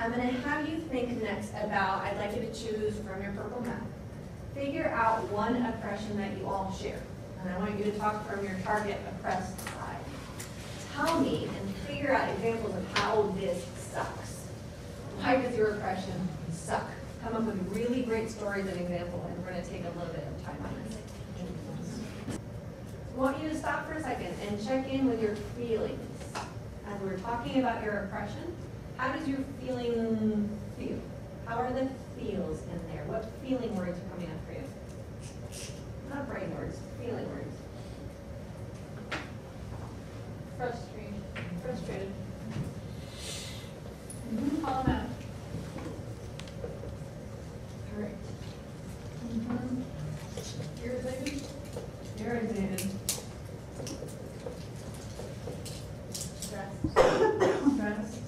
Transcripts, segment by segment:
I'm gonna have you think next about, I'd like you to choose from your purple map. Figure out one oppression that you all share. And I want you to talk from your target oppressed side. Tell me and figure out examples of how this sucks. Why does your oppression suck? Come up with really great stories and examples, and we're gonna take a little bit of time on this. I want you to stop for a second and check in with your feelings. As we're talking about your oppression, how does your feeling feel? How are the feels in there? What feeling words are coming up for you? Not brain words, feeling words. Frustrated. Frustrated. Call them out. Correct. Irritated. Irritated. Stressed. Stressed.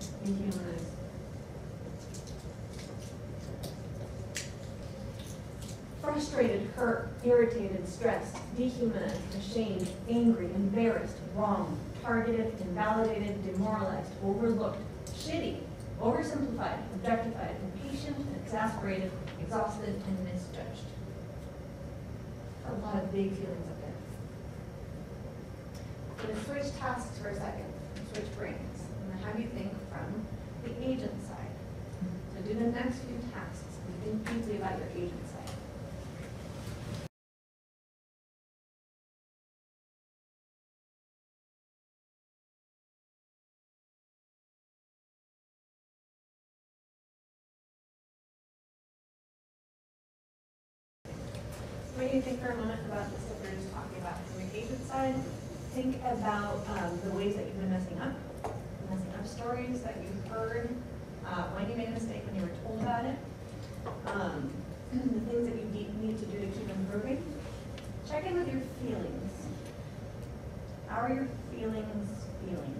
Dehumanized. Dehumanized. Frustrated, hurt, irritated, stressed, dehumanized, ashamed, angry, embarrassed, wrong, targeted, invalidated, demoralized, overlooked, shitty, oversimplified, objectified, impatient, exasperated, exhausted, and misjudged. A lot of big feelings up there. I'm gonna switch tasks for a second, switch brains. Have you think from the agent side. So do the next few tasks, and think deeply about your agent side. You think for a moment about the stuff we're just talking about from the agent side? Think about um, the ways that you've been messing up, up stories that you've heard, uh, when you made a mistake, when you were told about it, um, the things that you need to do to keep improving. Check in with your feelings. How are your feelings feeling?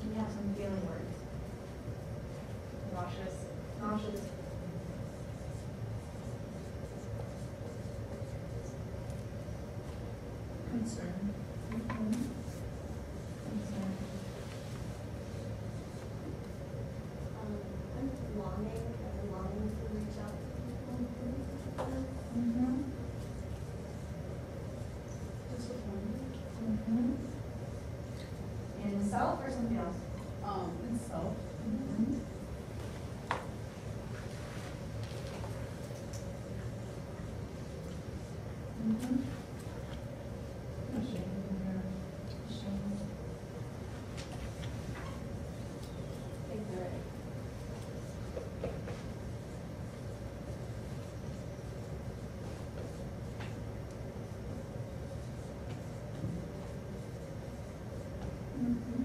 Do you have some feeling words? Nauseous. Nauseous. Concerned. Concern. Um, I'm longing, I'm longing to reach out to people. Mm-hmm. Disappointed. Mm-hmm. In self or something else? Um, and self. Mm-hmm. Mm-hmm. Ashamed. Ignorant. Mhm.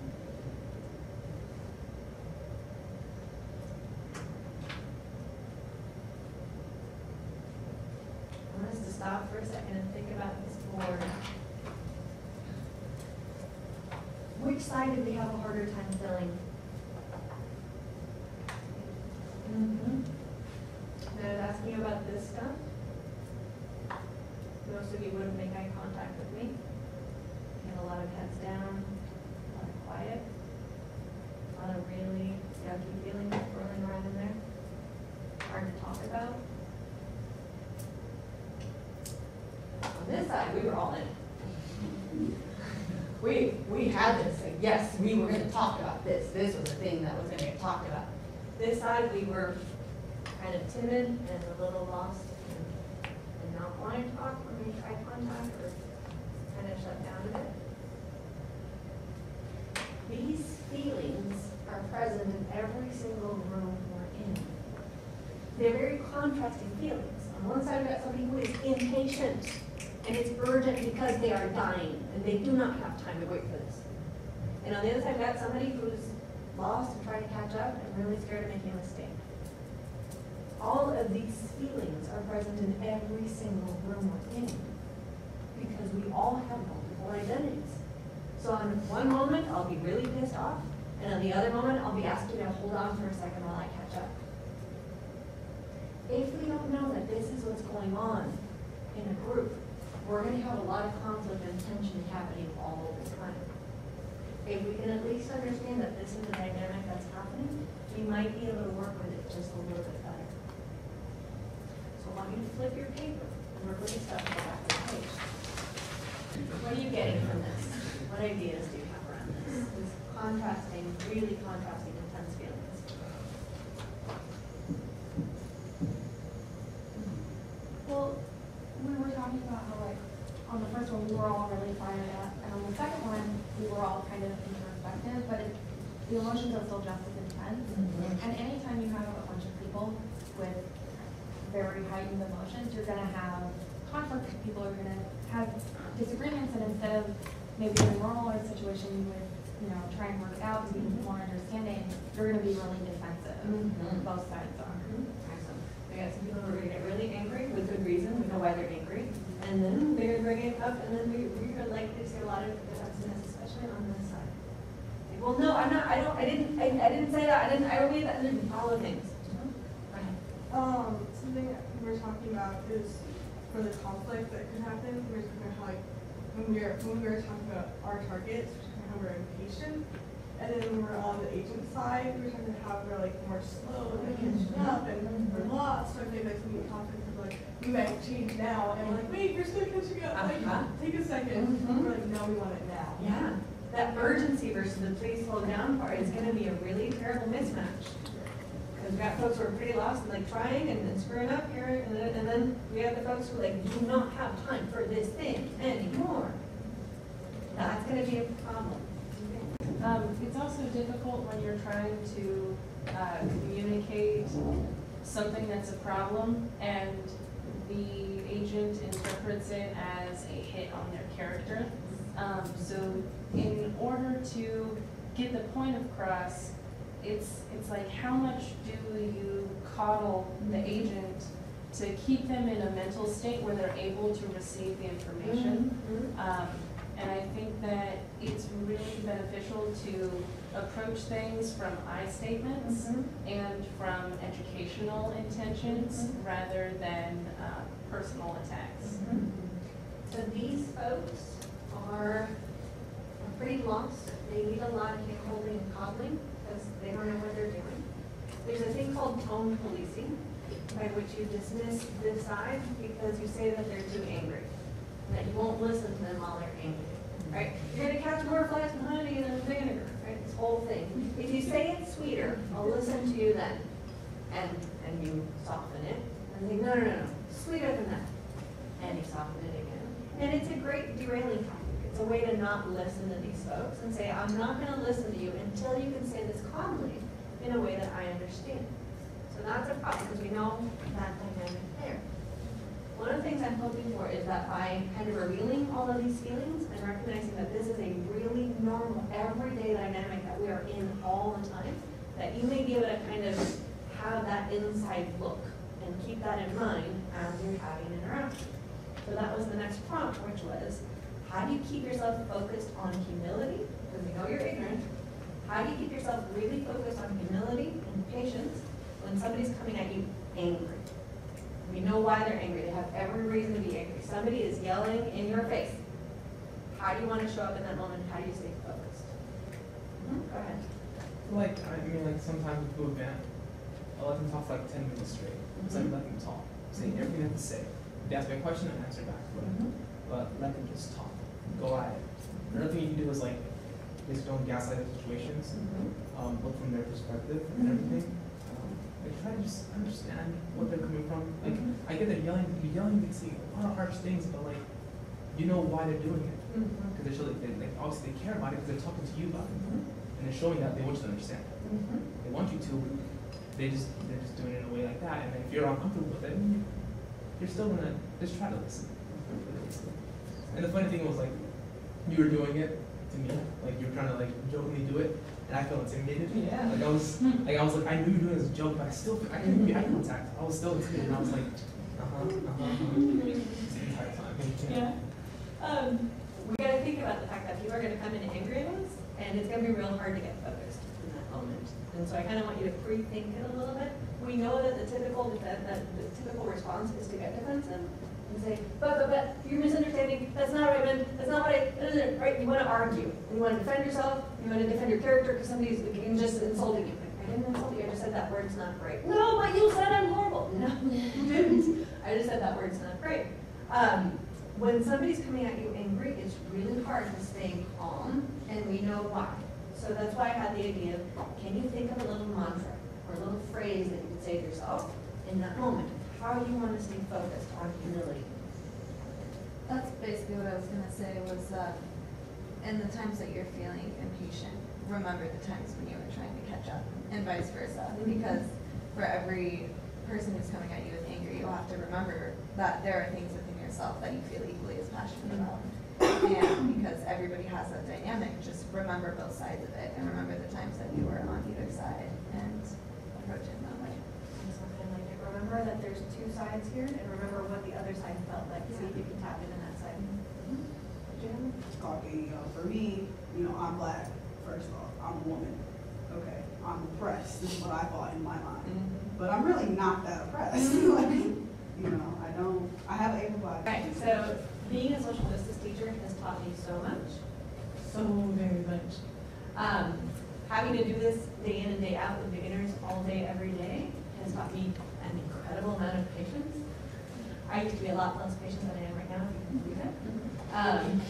I want us to stop for a second and think about this board. Which side did we have a harder time filling? Mm-hmm. And I was asking about this stuff. Most of you wouldn't make eye contact with me. You had a lot of heads down, a lot of quiet, a lot of really yucky feelings swirling around in there. Hard to talk about. We were all in. We, we had this, like, yes, we were gonna talk about this, this was the thing that was gonna get talked about. This side, we were kind of timid and a little lost and, and not wanting to talk or make eye contact or kind of shut down a bit. These feelings are present in every single room we're in. They're very contrasting feelings. On one side, we've got somebody who is impatient, and it's urgent because they are dying, and they do not have time to wait for this. And on the other side, we've got somebody who's lost and trying to catch up and really scared of making a mistake. All of these feelings are present in every single room we're in, because we all have multiple identities. So on one moment, I'll be really pissed off, and on the other moment, I'll be you to hold on for a second while I catch up. If we don't know that this is what's going on in a group, we're gonna have a lot of conflict and tension happening all the time. If we can at least understand that this is a dynamic that's happening, we might be able to work with it just a little bit better. So I want you to flip your paper and we're going to start on the back of the page. What are you getting from this? What ideas do you have around this? This contrasting, really contrasting intense feelings. Well, we were talking about how like, on the first one, we were all really fired up, um, and on the second one, we were all kind of introspective, but it, the emotions are still just as intense. Mm-hmm. And anytime you have a bunch of people with very heightened emotions, you're gonna have conflict, people are gonna have disagreements, and instead of maybe in a normal situation, you would, you know, try and work it out and be mm-hmm. more understanding, you're gonna be really defensive, Mhm. both sides are. Mm-hmm. Awesome. We got some people who are gonna get really angry with good reason, we know why they're angry. And then they're gonna bring it up, and then we, we're likely to see a lot of defensiveness, especially on this side. Like, Well, no, I'm not, I don't, I didn't, I, I didn't say that, I didn't, I don't mean that, then all the things. Um, something we were talking about is for the conflict that could happen, we were talking about how like, when we were, when we were talking about our targets, we were talking about how we're impatient. And then when we're on the agent side, we were talking about how we're like more slow and catching up and we're lost, so I think that's be conflict of like, we might change now, and we're like, wait, you're still catching up, like, Uh-huh. take a second, Mhm. we're like, no, we want it now. Yeah, that urgency versus the please slow down part is gonna be a really terrible mismatch. Because we've got folks who are pretty lost and like trying and then screwing up here, and then, and then we have the folks who like do not have time for this thing anymore. That's gonna be a problem. Um, it's also difficult when you're trying to, uh, communicate something that's a problem and the agent interprets it as a hit on their character. Um, so in order to get the point across, it's, it's like, how much do you coddle the agent to keep them in a mental state where they're able to receive the information? Um, and I think that it's really beneficial to approach things from I statements Mhm. and from educational intentions Mhm. rather than, uh, personal attacks. So these folks are pretty lost. They need a lot of hand-holding and coddling because they don't know what they're doing. There's a thing called tone policing, by which you dismiss this side because you say that they're too angry. That you won't listen to them while they're angry, right? You're gonna catch more flies with honey than vinegar, right? This whole thing. If you say it's sweeter, I'll listen to you then. And, and you soften it and say, no, no, no, no, sweeter than that and you soften it again. And it's a great derailing. It's a way to not listen to these folks and say, I'm not gonna listen to you until you can say this calmly in a way that I understand. So that's a problem, because we know that dynamic there. One of the things I'm hoping for is that by kind of revealing all of these feelings and recognizing that this is a really normal, everyday dynamic that we are in all the time, that you may be able to kind of have that inside look and keep that in mind as you're having an interaction. So that was the next prompt, which was, how do you keep yourself focused on humility? Because we know you're ignorant. How do you keep yourself really focused on humility and patience when somebody's coming at you angry? We know why they're angry. They have every reason to be angry. Somebody is yelling in your face. How do you want to show up in that moment? How do you stay focused? Mhm, Go ahead. Like, I mean, like sometimes with Blue Event, I'll let them talk for like ten minutes straight. It's like Mhm. let them talk, saying everything they have to say. They ask me a question, I answer back, whatever. But let them just talk, go at it. Another thing you can do is like, basically don't gaslight the situations, Mhm. um, look from their perspective and Mhm. everything. Um, Like try to just understand what they're coming from. Like, Mhm. I get they're yelling, you're yelling, they say a lot of harsh things, but like, you know why they're doing it. Because they show that they, like, obviously they care about it because they're talking to you about it. Mhm. And they're showing that they want you to understand. They want you to, they just, they're just doing it in a way like that. And if you're uncomfortable with it, you- you're still gonna, just try to listen. And the funny thing was like, you were doing it to me, like you were trying to like jokingly do it, and I felt intimidated. Yeah. Like I was, like I was like, I knew you were doing this joke, but I still, I couldn't be eye contact. I was still intimidated, and I was like, uh-huh, uh-huh, uh-huh. The entire time. Yeah. Um, we gotta think about the fact that people are gonna come in angry at us, and it's gonna be real hard to get focused And so I kinda want you to pre-think it a little bit. We know that the typical defense, that the typical response is to get defensive and say, but, but, but, you're misunderstanding, that's not what I meant, that's not what I, right, you wanna argue, and you wanna defend yourself, you wanna defend your character, because somebody's just insulting you. I didn't insult you, I just said that word's not great. No, but you said I'm horrible. No, you didn't. I just said that word's not great. Um, when somebody's coming at you angry, it's really hard to stay calm, and we know why. So that's why I had the idea of, can you think of a little mantra or a little phrase that you could say to yourself in that moment? How you want to stay focused on humility. That's basically what I was gonna say was, uh, in the times that you're feeling impatient, remember the times when you were trying to catch up and vice versa. Because for every person who's coming at you with anger, you'll have to remember that there are things within yourself that you feel equally as passionate because everybody has that dynamic, just remember both sides of it and remember the times that you were on either side and approach it that way. And so kind remember that there's two sides here, and remember what the other side felt like, see if you can tap into that side. Mm-hmm. Jim? talking, uh, for me, you know, I'm black, first off, I'm a woman, okay, I'm oppressed, is what I thought in my mind. Mm-hmm. But I'm really not that oppressed, mm-hmm. like, you know, I don't, I have an able body. Right, so being a social justice teacher has taught me so much, so very much. Um, having to do this day in and day out with beginners all day, every day has taught me an incredible amount of patience. I used to be a lot less patient than I am right now, if you can believe it. Um,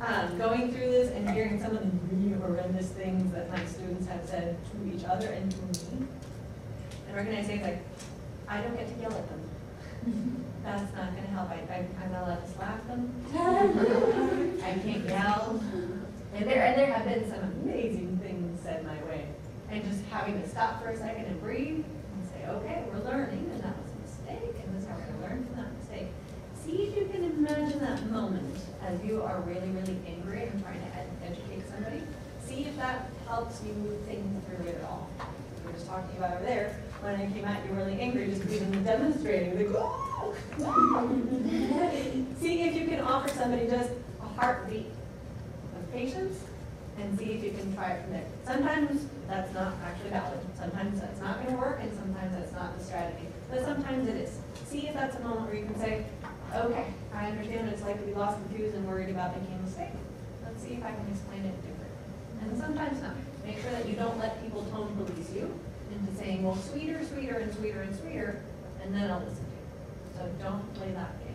um, going through this and hearing some of the really horrendous things that my students have said to each other and to me, and recognizing like, I don't get to yell at them. That's not gonna help, I, I, I'm not allowed to slap them. I can't yell. And there, and there have been some amazing things said my way. And just having to stop for a second and breathe and say, okay, we're learning, and that was a mistake, and this is how we're gonna learn from that mistake. See if you can imagine that moment as you are really, really angry and trying to ed- educate somebody. See if that helps you think through it at all. We were just talking about over there, when I came out, you were really angry, just even demonstrating, like, "Oh!" See if you can offer somebody just a heartbeat of patience and see if you can try it from there. Sometimes that's not actually valid, sometimes that's not gonna work, and sometimes that's not the strategy, but sometimes it is. See if that's a moment where you can say, okay, I understand what it's like to be lost, confused, and worried about making a mistake. Let's see if I can explain it differently. And sometimes not. Make sure that you don't let people tone police you into saying, well, sweeter, sweeter, and sweeter, and sweeter, and then I'll listen to. So don't play that game.